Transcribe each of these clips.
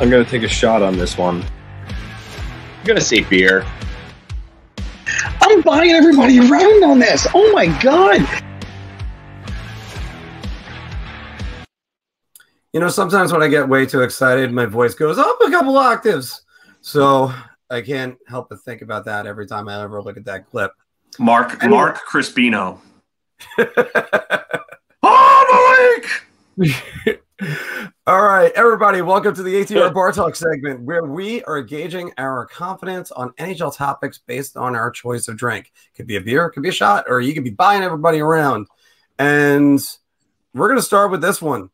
I'm gonna take a shot on this one. I'm gonna say beer. I'm buying everybody around on this. Oh my god. You know, sometimes when I get way too excited, my voice goes up a couple octaves. So I can't help but think about that every time I ever look at that clip. Mark Mark Crispino. oh, Malik! All right, everybody, welcome to the ATR Bar Talk segment where we are gauging our confidence on NHL topics based on our choice of drink. Could be a beer, could be a shot, or you could be buying everybody around. And we're going to start with this one.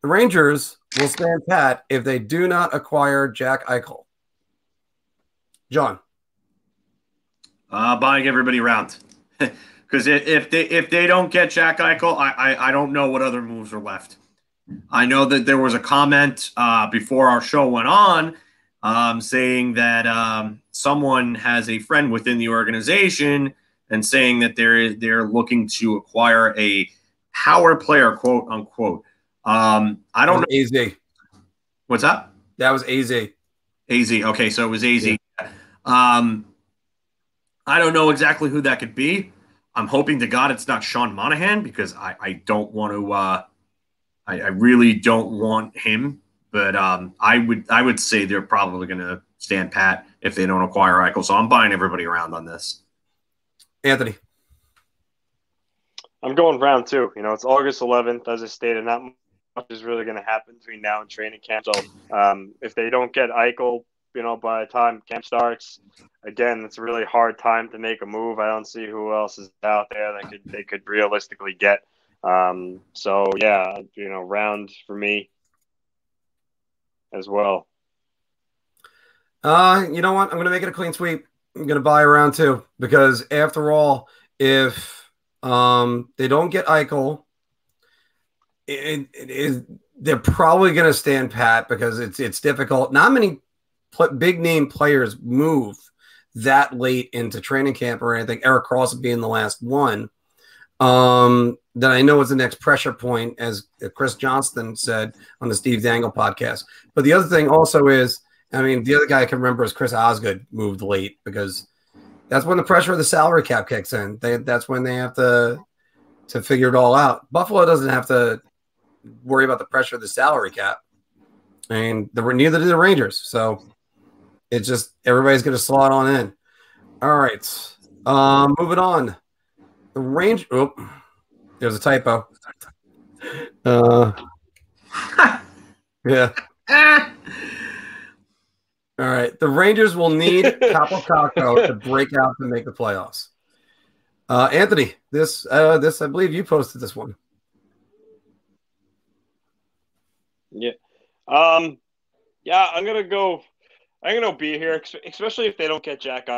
The Rangers will stand pat if they do not acquire Jack Eichel. John. Uh, buying everybody around. Because if they if they don't get Jack Eichel, I, I I don't know what other moves are left. I know that there was a comment uh, before our show went on um, saying that um, someone has a friend within the organization and saying that they're they're looking to acquire a power player, quote unquote. Um, I don't know. AZ. What's up? That was AZ. AZ. Okay, so it was AZ. Yeah. Um, I don't know exactly who that could be. I'm hoping to God it's not Sean Monahan because I, I don't want to. Uh, I, I really don't want him. But um, I would I would say they're probably going to stand pat if they don't acquire Eichel. So I'm buying everybody around on this. Anthony. I'm going round two. You know, it's August 11th, as I stated. Not much is really going to happen between now and training camp. So um, if they don't get Eichel, you know, by the time camp starts, again, it's a really hard time to make a move. I don't see who else is out there that could they could realistically get. Um, so yeah, you know, round for me as well. Uh, you know what? I'm gonna make it a clean sweep. I'm gonna buy around two because after all, if um they don't get Eichel, it, they're probably gonna stand pat because it's it's difficult. Not many pl- big name players move that late into training camp or anything. Erik Karlsson being the last one. Um, that I know is the next pressure point, as Chris Johnston said on the Steve Dangle podcast. But the other thing also is, I mean, the other guy I can remember is Chris Osgood moved late because that's when the pressure of the salary cap kicks in. They, that's when they have to to figure it all out. Buffalo doesn't have to worry about the pressure of the salary cap, and the neither do the Rangers. So it's just everybody's going to slot on in. All right, um, moving on. The range. Oh, there's a typo. Uh, yeah. All right. The Rangers will need Kaapo Kakko to break out to make the playoffs. Uh, Anthony, this uh, this I believe you posted this one. Yeah. Um. Yeah, I'm gonna go. I'm gonna be here, especially if they don't get Jack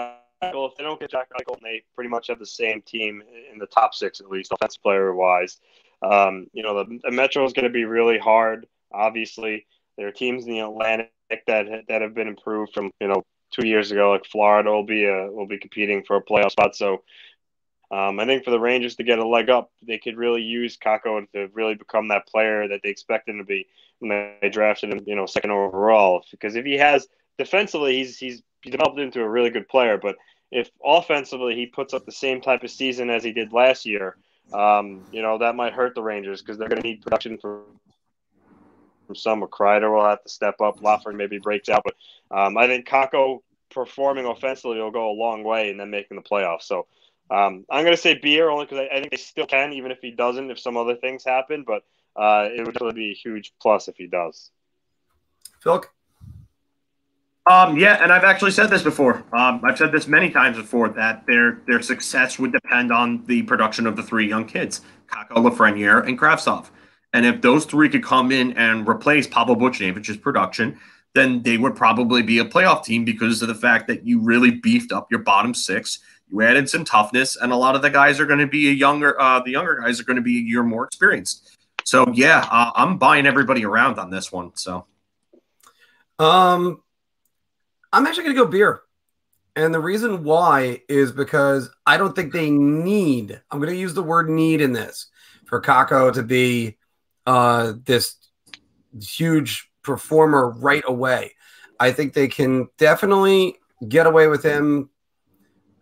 If they don't get Jack Eichel, they pretty much have the same team in the top six at least, offensive player wise. Um, you know, the, the Metro is going to be really hard. Obviously, there are teams in the Atlantic that that have been improved from you know two years ago. Like Florida will be a, will be competing for a playoff spot. So um, I think for the Rangers to get a leg up, they could really use Kakko to really become that player that they expect him to be when they drafted him, you know, second overall. Because if he has defensively, he's he's developed into a really good player. But if offensively he puts up the same type of season as he did last year, um, you know that might hurt the Rangers because they're going to need production from from some. Kreider will have to step up. Lafreniere maybe breaks out, but um, I think Kakko performing offensively will go a long way in them making the playoffs. So um, I'm going to say beer only because I, I, think they still can, even if he doesn't, if some other things happen. But uh, it would really be a huge plus if he does. Phil. Um, yeah, and I've actually said this before. Um, I've said this many times before that their their success would depend on the production of the three young kids, Kakko, Lafreniere, and Kravtsov. And if those three could come in and replace Pavel Buchnevich's production, then they would probably be a playoff team because of the fact that you really beefed up your bottom six. You added some toughness, and a lot of the guys are going to be a younger. Uh, the younger guys are going to be a year more experienced. So yeah, uh, I'm buying everybody around on this one. So, um, I'm actually going to go beer. And the reason why is because I don't think they need, I'm going to use the word need in this for Kakko to be uh, this huge performer right away. I think they can definitely get away with him.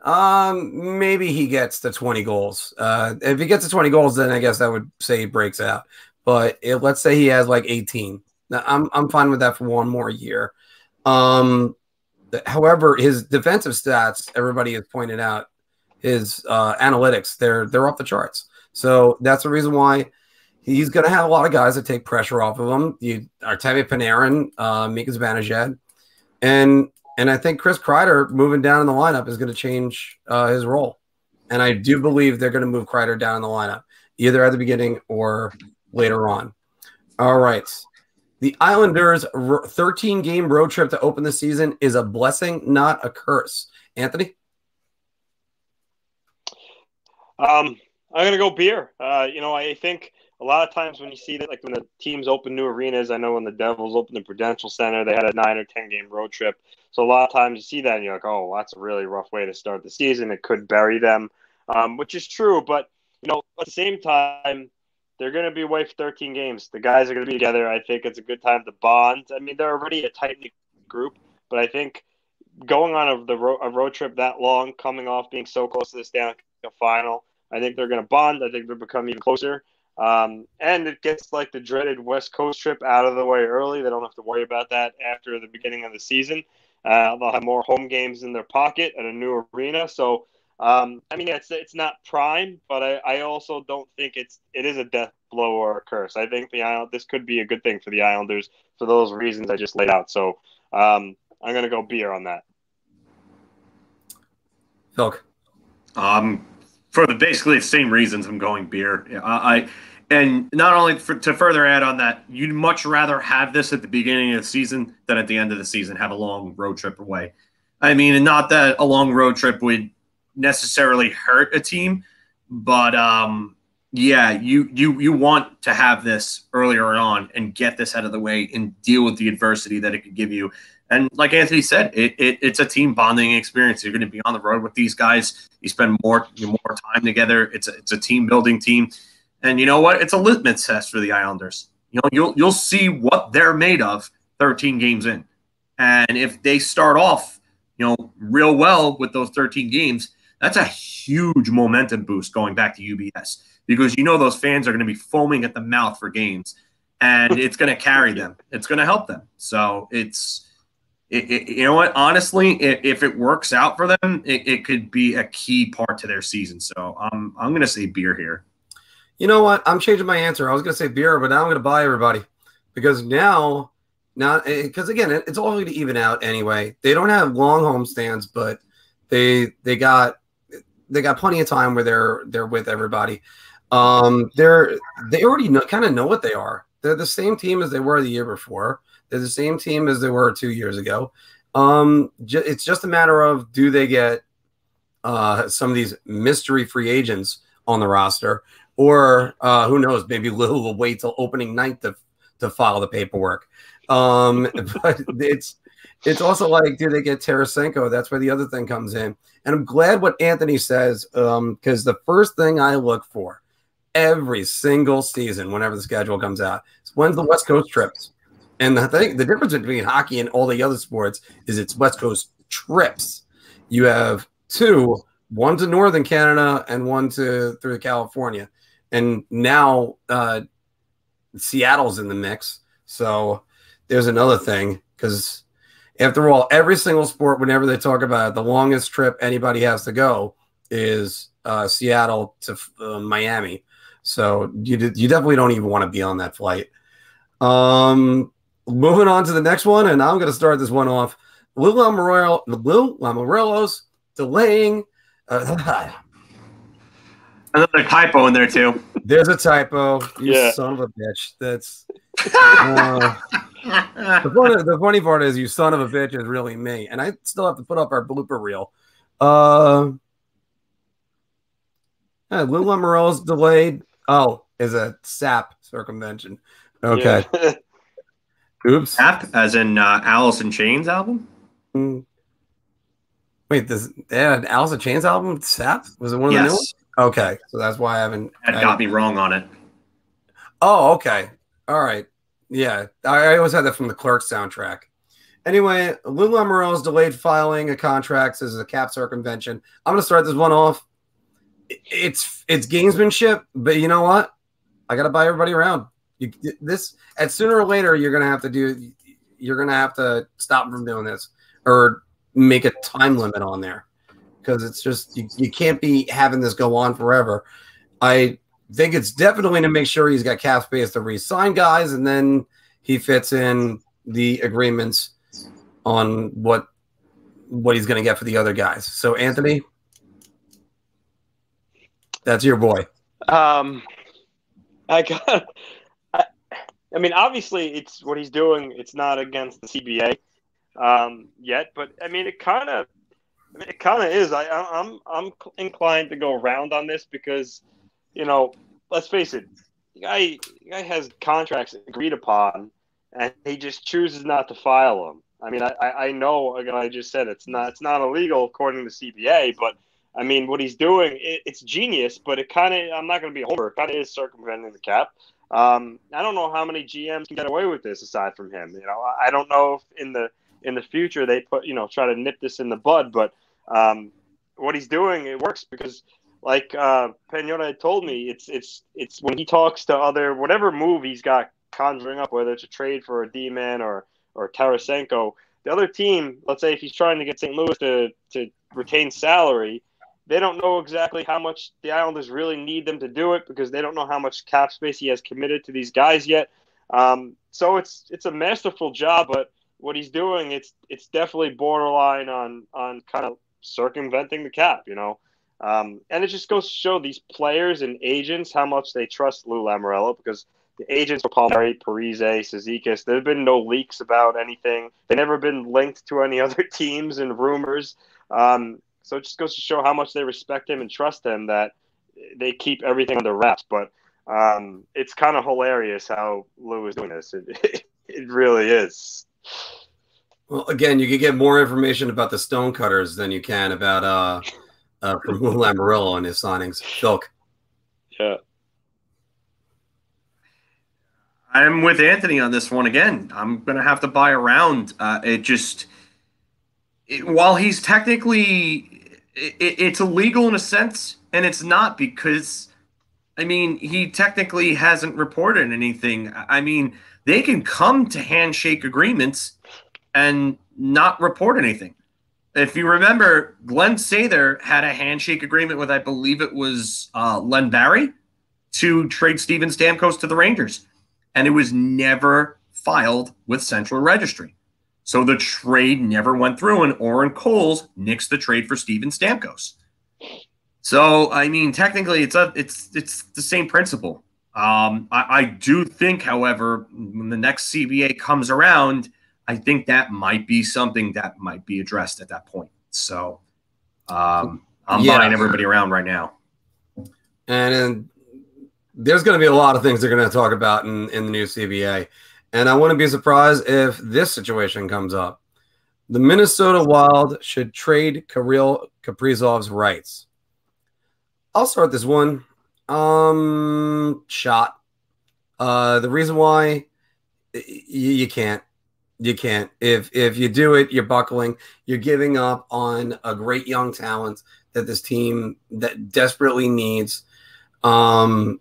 Um, maybe he gets to 20 goals. Uh, if he gets to 20 goals, then I guess I would say he breaks out. But let's say he has like 18. Now, I'm I'm fine with that for one more year. Um, however, his defensive stats, everybody has pointed out, his uh, analytics, they're they're off the charts. So that's the reason why he's going to have a lot of guys that take pressure off of him. You Artemi Panarin, uh, Mika Zibanejad, and and I think Chris Kreider moving down in the lineup is going to change uh, his role. And I do believe they're going to move Kreider down in the lineup, either at the beginning or later on. All right. The Islanders' 13 game road trip to open the season is a blessing, not a curse. Anthony? Um, I'm going to go beer. Uh, you know, I think a lot of times when you see that, like when the teams open new arenas, I know when the Devils opened the Prudential Center, they had a nine or 10 game road trip. So a lot of times you see that and you're like, oh, that's a really rough way to start the season. It could bury them, um, which is true. But, you know, at the same time, they're going to be away for 13 games. The guys are going to be together. I think it's a good time to bond. I mean, they're already a tight group, but I think going on a, the ro- a road trip that long, coming off being so close to the Stanley Cup final, I think they're going to bond. I think they'll become even closer. Um, and it gets like the dreaded West Coast trip out of the way early. They don't have to worry about that after the beginning of the season. Uh, they'll have more home games in their pocket at a new arena. So um, I mean, it's it's not prime, but I, I also don't think it's it is a death blow or a curse. I think the Island this could be a good thing for the Islanders for those reasons I just laid out. So um, I'm gonna go beer on that. Phil. Um, for the basically the same reasons, I'm going beer. I, I and not only for, to further add on that, you'd much rather have this at the beginning of the season than at the end of the season have a long road trip away. I mean, and not that a long road trip would necessarily hurt a team, but um, yeah, you you you want to have this earlier on and get this out of the way and deal with the adversity that it could give you. And like Anthony said, it, it it's a team bonding experience. You're going to be on the road with these guys. You spend more more time together. It's a, it's a team building team, and you know what? It's a litmus test for the Islanders. You know, you'll you'll see what they're made of 13 games in, and if they start off, you know, real well with those 13 games, that's a huge momentum boost going back to UBS because you know those fans are going to be foaming at the mouth for games and it's going to carry them. It's going to help them. So it's, it, it, you know what? Honestly, it, if it works out for them, it, could be a key part to their season. So um, I'm going to say beer here. You know what? I'm changing my answer. I was going to say beer, but now I'm going to buy everybody because now, now, because again, it's all going to even out anyway. They don't have long home stands, but they they got they got plenty of time where they're they're with everybody. Um, they're they already know, kind of know what they are. They're the same team as they were the year before. They're the same team as they were two years ago. Um, it's just a matter of do they get uh, some of these mystery free agents on the roster, or uh, who knows? Maybe Lou will wait till opening night to to file the paperwork. Um, but it's it's also like, do they get Tarasenko? That's where the other thing comes in. And I'm glad what Anthony says, because um, the first thing I look for every single season, whenever the schedule comes out, is when's the West Coast trips. And the thing, the difference between hockey and all the other sports is it's West Coast trips. You have two, one to Northern Canada and one to through California. And now uh, Seattle's in the mix. So there's another thing because after all, every single sport, whenever they talk about it, the longest trip anybody has to go is uh, Seattle to uh, Miami. So you you definitely don't even want to be on that flight. Um, moving on to the next one, and I'm going to start this one off. Lou Lamoriello, Lou Lamoriello's delaying. Uh, Another typo in there too. There's a typo. You yeah. son of a bitch. That's. Uh, the, funny, the, funny, part is, you son of a bitch is really me, and I still have to put up our blooper reel. Uh, yeah, Lou Lamoriello's delayed. Oh, is a SAP circumvention. Okay. Yeah. Oops. SAP, as in uh, Alice in Chains album. Mm. Wait, this they had an Alice in Chains album. SAP was it one of yes. the new ones? Okay, so that's why I haven't. That got me wrong on it. Oh, okay. All right. Yeah, I, always had that from the Clerks soundtrack. Anyway, Lou Lamoriello's delayed filing of contracts is a cap circumvention. I'm going to start this one off. It's it's gamesmanship, but you know what? I got to buy everybody around. You, this at sooner or later you're going to have to do. You're going to have to stop them from doing this or make a time limit on there because it's just you, you can't be having this go on forever. I think it's definitely to make sure he's got cap space to re-sign guys, and then he fits in the agreements on what what he's going to get for the other guys. So Anthony, that's your boy. Um, I got. I, I mean, obviously, it's what he's doing. It's not against the CBA um, yet, but I mean, it kind of, I mean, it kind of is. I, I'm, I'm inclined to go around on this because, you know, let's face it, the guy, the guy has contracts agreed upon, and he just chooses not to file them. I mean, I, I know, again, I just said it's not, it's not illegal according to CBA, but I mean, what he's doing, it, it's genius, but it kind of, I'm not going to be a homer, it kind of is circumventing the cap. Um, I don't know how many GMs can get away with this aside from him. You know, I don't know if in the in the future they put you know try to nip this in the bud, but um, what he's doing it works because like uh, Pagnotta told me, it's it's it's when he talks to other whatever move he's got conjuring up, whether it's a trade for a D man or or Tarasenko, the other team, let's say if he's trying to get St. Louis to to retain salary, they don't know exactly how much the Islanders really need them to do it because they don't know how much cap space he has committed to these guys yet. Um, so it's it's a masterful job, but what he's doing, it's it's definitely borderline on on kind of circumventing the cap, you know. Um, and it just goes to show these players and agents how much they trust Lou Lamoriello because the agents for Palmieri, Parise, Cizikas, there have been no leaks about anything. They've never been linked to any other teams and rumors. Um, so it just goes to show how much they respect him and trust him that they keep everything under wraps. But um, it's kind of hilarious how Lou is doing this. It, it really is. Well, again, you can get more information about the Stonecutters than you can about uh, uh, from Lou Lamoriello and his signings. Philk. Yeah. I'm with Anthony on this one again. I'm going to have to buy around. Uh, it just, it, while he's technically, it, it's illegal in a sense, and it's not because, I mean, he technically hasn't reported anything. I mean, they can come to handshake agreements and not report anything. If you remember, Glen Sather had a handshake agreement with, I believe it was uh, Len Barrie, to trade Steven Stamkos to the Rangers, and it was never filed with Central Registry. So the trade never went through, and Oren Koules nixed the trade for Steven Stamkos. So I mean, technically, it's a it's it's the same principle. Um, I, I do think, however, when the next CBA comes around, I think that might be something that might be addressed at that point. So um, I'm yeah. buying everybody around right now. And, and there's going to be a lot of things they're going to talk about in, in the new CBA. And I wouldn't be surprised if this situation comes up. The Minnesota Wild should trade Kirill Kaprizov's rights. I'll start this one. Um, shot. Uh, the reason why you, you can't, you can't. If if you do it, you're buckling. You're giving up on a great young talent that this team that desperately needs. Um,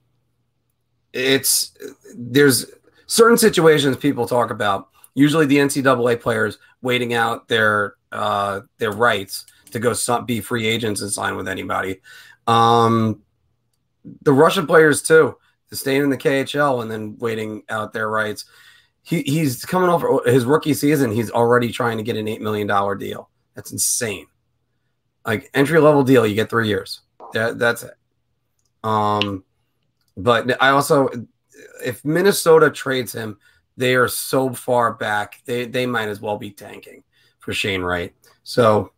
it's there's certain situations people talk about. Usually, the NCAA players waiting out their uh, their rights to go be free agents and sign with anybody. Um, the Russian players too, staying in the KHL and then waiting out their rights. He, he's coming off his rookie season. He's already trying to get an eight million dollar deal. That's insane. Like entry level deal, you get three years. That, that's it. Um, but I also, if Minnesota trades him, they are so far back. They they might as well be tanking for Shane Wright. So,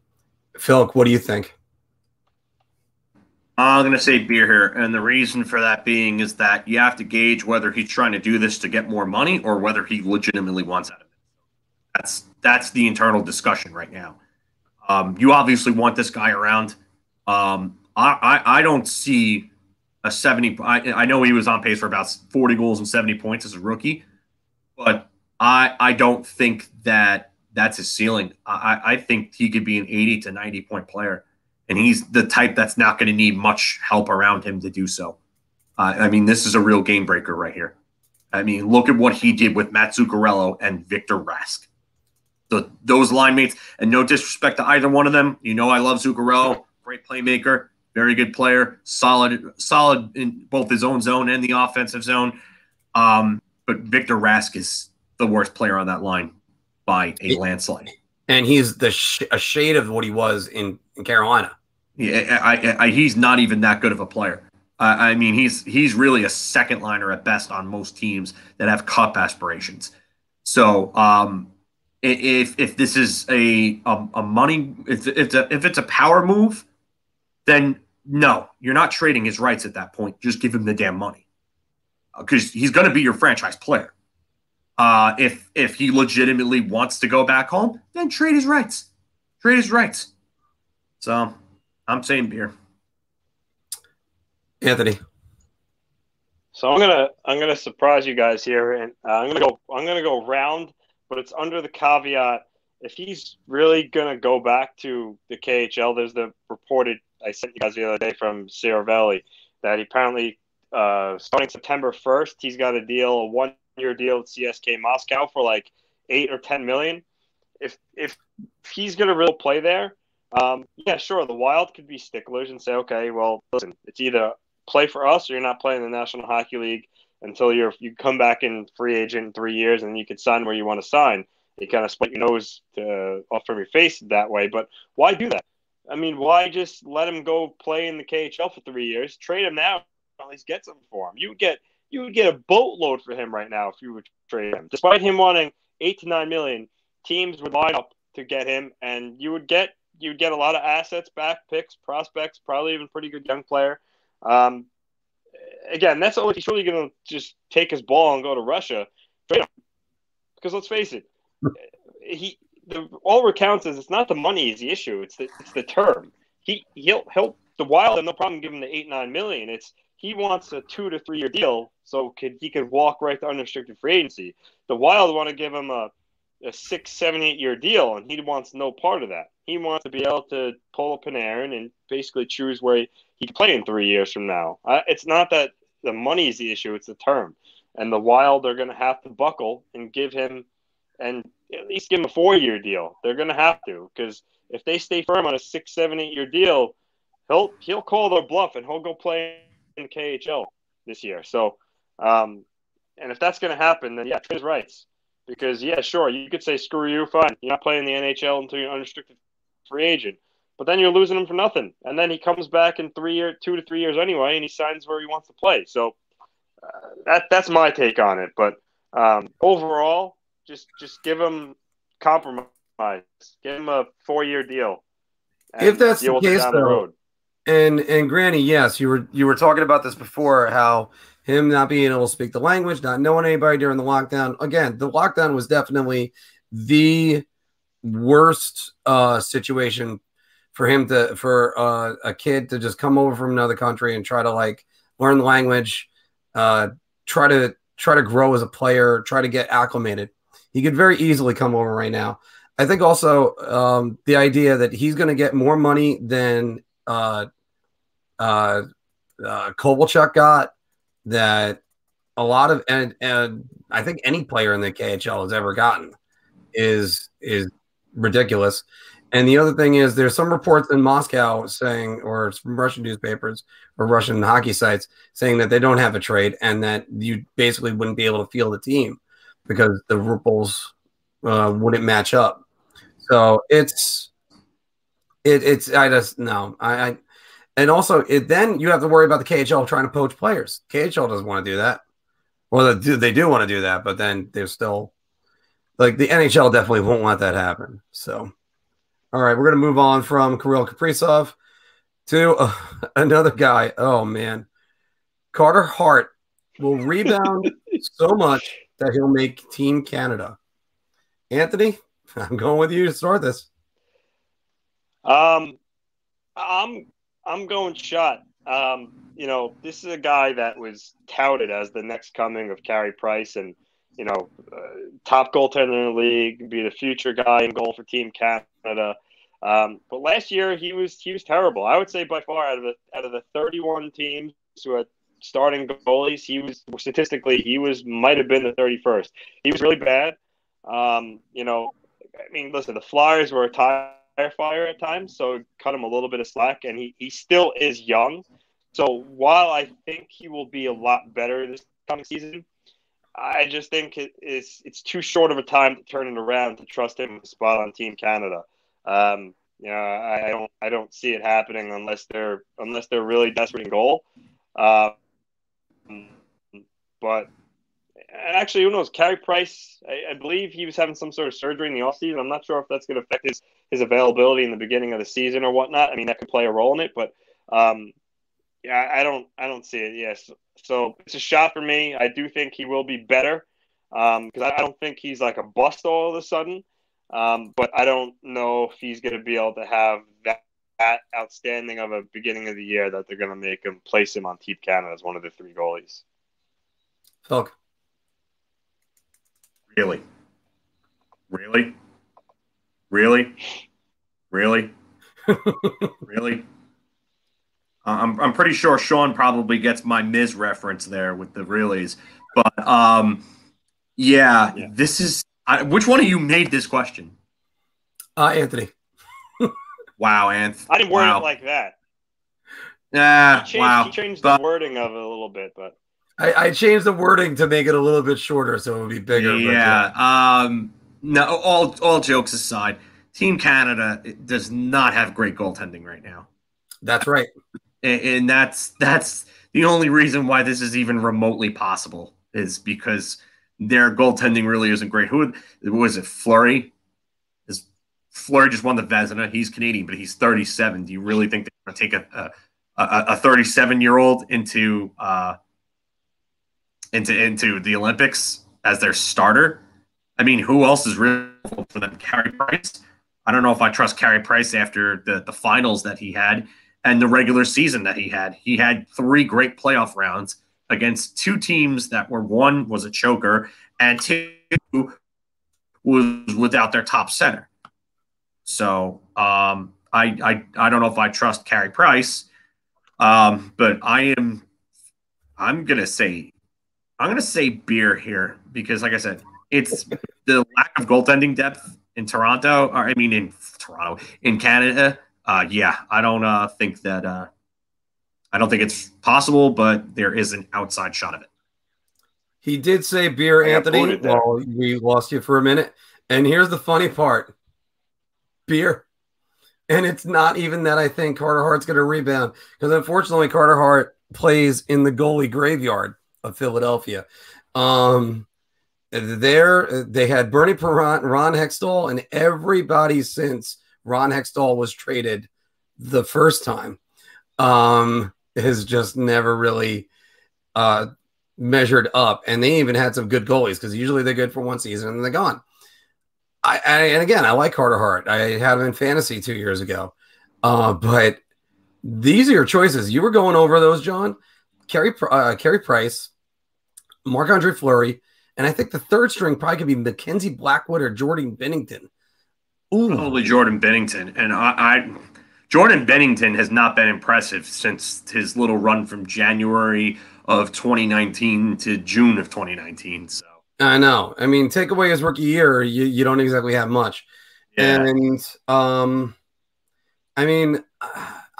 Phil, what do you think? I'm going to say beer here. And the reason for that being is that you have to gauge whether he's trying to do this to get more money or whether he legitimately wants out of it. That's that's the internal discussion right now. Um, you obviously want this guy around. Um, I, I, I don't see a 70. I, I know he was on pace for about 40 goals and 70 points as a rookie, but I I don't think that that's his ceiling. I I think he could be an 80 to 90 point player, and he's the type that's not going to need much help around him to do so. Uh, I mean, this is a real game breaker right here. I mean, look at what he did with Matt Zuccarello and Victor Rask. The, those line mates, and no disrespect to either one of them. You know, I love Zuccarello, great playmaker, very good player, solid, solid in both his own zone and the offensive zone. Um, but Victor Rask is the worst player on that line by a landslide. And he's the sh- a shade of what he was in, in Carolina. Yeah, I, I, he's not even that good of a player. I mean, he's he's really a second liner at best on most teams that have cup aspirations. So, um, if if this is a a, a money if it's a if it's a power move, then no, you're not trading his rights at that point. Just give him the damn money because uh, he's going to be your franchise player. Uh, if if he legitimately wants to go back home, then trade his rights. Trade his rights. So I'm saying beer. Anthony. So I'm gonna I'm gonna surprise you guys here, and uh, I'm gonna go I'm gonna go round, but it's under the caveat if he's really gonna go back to the KHL. There's the reported I sent you guys the other day from Sierra Valley that he apparently uh, starting September 1st, he's got a deal, a one year deal with CSKA Moscow for like eight or 10 million. If, if he's going to really play there, um, yeah, sure. The Wild could be sticklers and say, okay, well, listen, it's either play for us or you're not playing the National Hockey League until you're you come back in free agent in three years and you can sign where you want to sign. You kind of split your nose to, off from your face that way. But why do that? I mean, why just let him go play in the KHL for three years? Trade him now, at least get something for him. You get you would get a boatload for him right now if you would trade him. Despite him wanting eight to nine million, teams would line up to get him, and you would get you'd get a lot of assets back, picks, prospects, probably even pretty good young player. Um, again, that's all he's really going to just take his ball and go to Russia. Trade him. Because let's face it, he the all recounts is it's not the money is the issue. It's the it's the term. He he'll he'll the Wild have no problem giving him the eight nine million. It's he wants a two to three year deal so could he could walk right to unrestricted free agency. The Wild want to give him a a six, seven, eight year deal, and he wants no part of that. He wants to be able to pull a Panarin and basically choose where he, he can play in three years from now. Uh, it's not that the money is the issue; it's the term. And the Wild are going to have to buckle and give him and at least give him a four year deal. They're going to have to because if they stay firm on a six, seven, eight year deal, he'll he'll call their bluff and he'll go play in KHL this year. So, um, and if that's going to happen, then yeah, trade rights because yeah, sure, you could say screw you, fine, you're not playing the NHL until you're unrestricted free agent. But then you're losing him for nothing, and then he comes back in three year, two to three years anyway, and he signs where he wants to play. So uh, that that's my take on it. But um, overall, just just give him compromise. Give him a four year deal. If that's the case, though, the and and Granny, yes, you were you were talking about this before. How him not being able to speak the language, not knowing anybody during the lockdown. Again, the lockdown was definitely the worst uh, situation for him to for uh, a kid to just come over from another country and try to like learn the language, uh, try to try to grow as a player, try to get acclimated. He could very easily come over right now. I think also um, the idea that he's going to get more money than uh, uh, uh, Kovalchuk got, that a lot of and and I think any player in the KHL has ever gotten is is ridiculous. And the other thing is, there's some reports in Moscow saying, or from Russian newspapers or Russian hockey sites saying that they don't have a trade and that you basically wouldn't be able to field the team because the ripples uh, wouldn't match up. So it's it, it's I just no I, I and also it, then you have to worry about the KHL trying to poach players. KHL doesn't want to do that. Well, they do, they do want to do that, but then they're still like the NHL definitely won't let that happen. So, all right, we're gonna move on from Kirill Kaprizov to uh, another guy. Oh man, Carter Hart will rebound so much that he'll make Team Canada. Anthony, I'm going with you to start this. Um, I'm I'm going shot. Um, you know, this is a guy that was touted as the next coming of Carey Price, and you know, uh, top goaltender in the league, be the future guy in goal for Team Canada. Um, but last year he was he was terrible. I would say by far out of the out of the 31 teams who had starting goalies, he was statistically he was might have been the 31st. He was really bad. Um, you know, I mean, listen, the Flyers were tire fire at times, so cut him a little bit of slack, and he he still is young. So while I think he will be a lot better this coming season, I just think it is it's too short of a time to turn it around to trust him with a spot on Team Canada. Um, you know, I, I, don't I don't see it happening unless they're unless they're really desperate in goal. Um, but actually, who knows? Carey Price, I, I, believe he was having some sort of surgery in the offseason. I'm not sure if that's going to affect his his availability in the beginning of the season or whatnot. I mean, that could play a role in it, but um, yeah, I don't I don't see it. Yes, so it's a shot for me. I do think he will be better because um, I don't think he's like a bust all of a sudden. Um, but I don't know if he's going to be able to have that, that outstanding of a beginning of the year that they're going to make him place him on Team Canada as one of the three goalies. Phil. Really? Really? Really? Really? really? I'm I'm pretty sure Sean probably gets my Miz reference there with the reallys, but um, yeah, yeah. this is I, which one of you made this question? Uh, Anthony. wow, Anth. I didn't word wow. it like that. Yeah, he changed, wow. He changed but, the wording of it a little bit, but I, I, changed the wording to make it a little bit shorter so it would be bigger. Yeah. yeah. Um. No. All all jokes aside, Team Canada does not have great goaltending right now. That's right. And, and that's that's the only reason why this is even remotely possible is because their goaltending really isn't great. Who was it? Fleury Is Fleury just won the Vezina? He's Canadian, but he's 37. Do you really think they're going to take a a 37 year old into uh, into into the Olympics as their starter? I mean, who else is really for them? Carey Price. I don't know if I trust Carey Price after the the finals that he had and the regular season that he had. He had three great playoff rounds against two teams that were one was a choker and two was without their top center. So um, I, I I don't know if I trust Carey Price, um, but I am I'm gonna say I'm gonna say beer here because like I said, it's the lack of goaltending depth in Toronto, or I mean in Toronto, in Canada. Uh, yeah, I don't uh, think that uh, I don't think it's possible, but there is an outside shot of it. He did say beer, Anthony. Well, we lost you for a minute. And here's the funny part beer. And it's not even that I think Carter Hart's going to rebound because unfortunately, Carter Hart plays in the goalie graveyard of Philadelphia. Um, there, they had Bernie Parent, Ron Hextall, and everybody since Ron Hextall was traded the first time. Um, has just never really uh, measured up. And they even had some good goalies because usually they're good for one season and then they're gone. I, I, and again, I like Carter Hart. I had him in fantasy two years ago. Uh, but these are your choices. You were going over those, John. Carey, uh, Carey Price, Marc Andre Fleury, and I think the third string probably could be Mackenzie Blackwood or Jordan Binnington. Ooh. Probably Jordan Binnington, And I, I Jordan Binnington has not been impressive since his little run from January of 2019 to June of 2019. So I know. I mean, take away his rookie year, you, you don't exactly have much. Yeah. And um, I mean,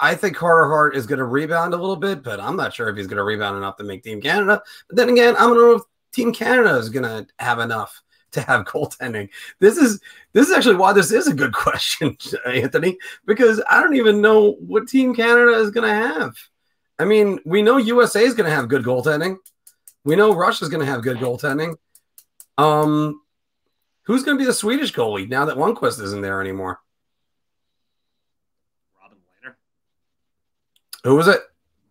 I think Carter Hart is going to rebound a little bit, but I'm not sure if he's going to rebound enough to make Team Canada. But then again, I don't know if Team Canada is going to have enough to have goaltending. This is this is actually why this is a good question, Anthony, because I don't even know what Team Canada is going to have. I mean, we know USA is going to have good goaltending. We know Russia is going to have good goaltending. Um, who's going to be the Swedish goalie now that Lundqvist isn't there anymore? Robin Lehner. Who was it?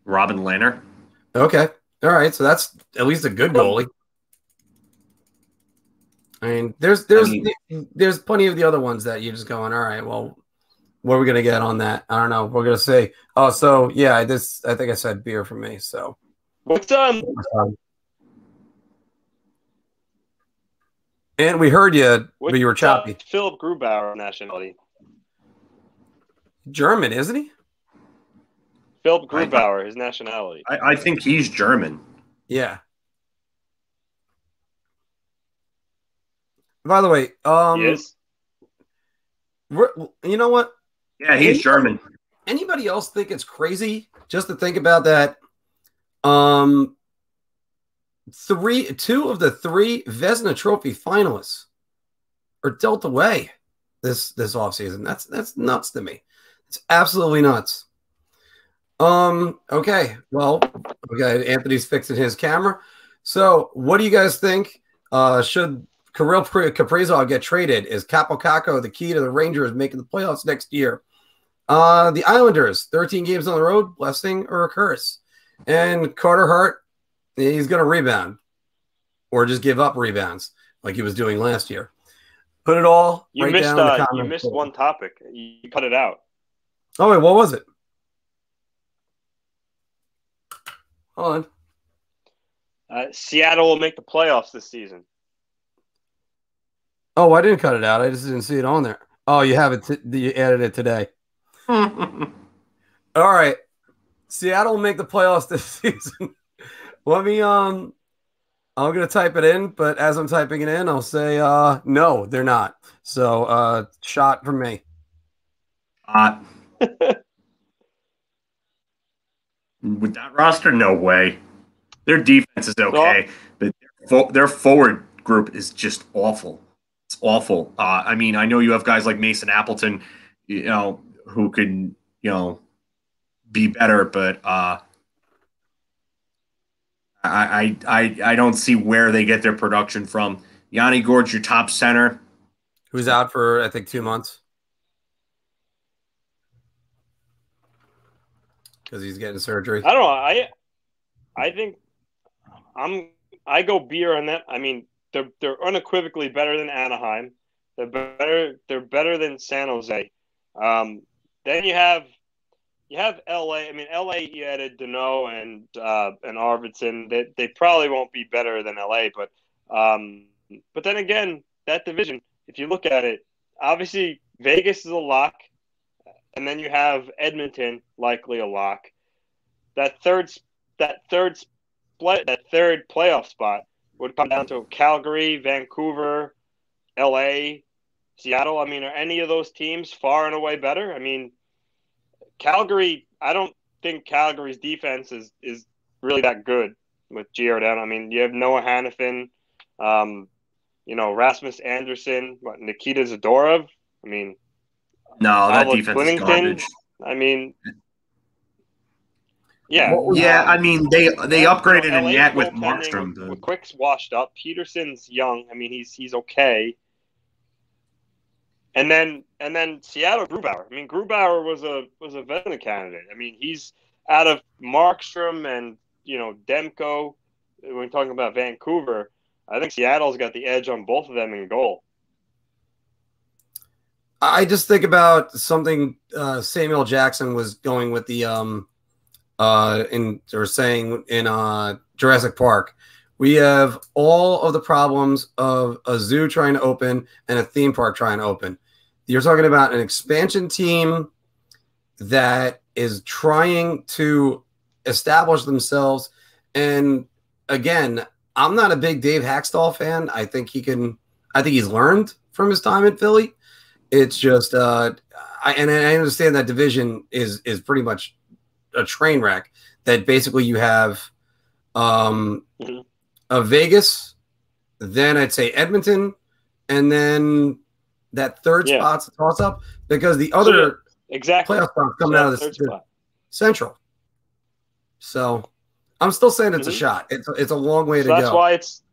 Robin Lehner. Okay. All right. So that's at least a good goalie. I mean, there's there's I mean, there's plenty of the other ones that you're just going, all right, well, what are we gonna get on that? I don't know. We're gonna say, oh, so yeah, this I think I said beer for me. So what's um, And we heard you, but you were uh, choppy. Philip Grubauer nationality. German, isn't he? Philip I- Grubauer, his nationality. I, I think he's German. Yeah. By the way, um, he is. we're- you know what? Yeah, he's German. Anybody else think it's crazy just to think about that? Um, three, two of the three Vezina Trophy finalists are dealt away this this offseason. That's that's nuts to me. It's absolutely nuts. Um. Okay. Well. Okay. Anthony's fixing his camera. So, what do you guys think? Uh, should Kirill Kapri- Kaprizov get traded? Is Kaapo Kakko the key to the Rangers making the playoffs next year? Uh, the Islanders, 13 games on the road, blessing or a curse. And Carter Hart, he's going to rebound or just give up rebounds like he was doing last year. Put it all You right missed down in the uh, you missed one topic. You cut it out. Oh, wait, what was it? On. Uh, Seattle will make the playoffs this season. Oh, I didn't cut it out. I just didn't see it on there. Oh, you have it. T- you added it today. All right. Seattle will make the playoffs this season. Let me um I'm gonna type it in, but as I'm typing it in, I'll say uh no, they're not. So uh shot from me. Uh, with that roster, no way. Their defense is okay, but their, fo- their forward group is just awful. It's awful. Uh, I mean, I know you have guys like Mason Appleton, you know, who can, you know, be better, but uh, I, I, I, I don't see where they get their production from. Yanni Gourde's your top center. Who's out for I think two months. Because he's getting surgery. I don't know. I I think I'm I go beer on that. I mean, they're they're unequivocally better than Anaheim. They're better. They're better than San Jose. Um, then you have you have LA. I mean, LA. You added Danault and uh, and Arvidsson. They they probably won't be better than LA, but um, but then again, that division. If you look at it, obviously Vegas is a lock, and then you have Edmonton likely a lock. That third that third split that third playoff spot would come down to Calgary, Vancouver, LA, Seattle. I mean, are any of those teams far and away better? I mean, Calgary. I don't think Calgary's defense is is really that good with Giordano. I mean, you have Noah Hanifin, um, you know Rasmus Andersson, what, Nikita Zadorov. I mean, No, that Albert defense is garbage. I mean, yeah. Yeah, I mean they they upgraded you know, in LA's with Markstrom. With, but- Quick's washed up. Petersen's young. I mean, he's he's okay. And then and then Seattle Grubauer. I mean, Grubauer was a was a Vezina candidate. I mean, he's out of Markstrom and you know Demko. When we're talking about Vancouver, I think Seattle's got the edge on both of them in goal. I just think about something uh, Samuel Jackson was going with the um uh in or saying in uh Jurassic Park. We have all of the problems of a zoo trying to open and a theme park trying to open. You're talking about an expansion team that is trying to establish themselves. And again, I'm not a big Dave Hakstol fan. I think he can, I think he's learned from his time at Philly. It's just, uh, I, and I understand that division is is pretty much a train wreck. That basically you have um, Mhm. a Vegas, then I'd say Edmonton, and then that third Yeah. spot's a toss up because the other Exactly. playoff spots coming out of the, spot. Central. So I'm still saying it's a Mhm. shot. It's it's a long way So to that's go. That's why it's.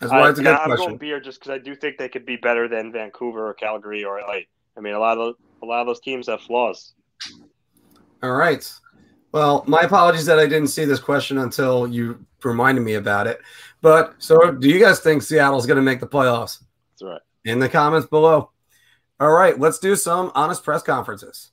That's why I, it's a good I'm question. going beer just because I do think they could be better than Vancouver or Calgary or LA. I mean, a lot of a lot of those teams have flaws. All right. Well, my apologies that I didn't see this question until you reminded me about it. But so, do you guys think Seattle's going to make the playoffs? That's right. In the comments below. All right, let's do some honest press conferences.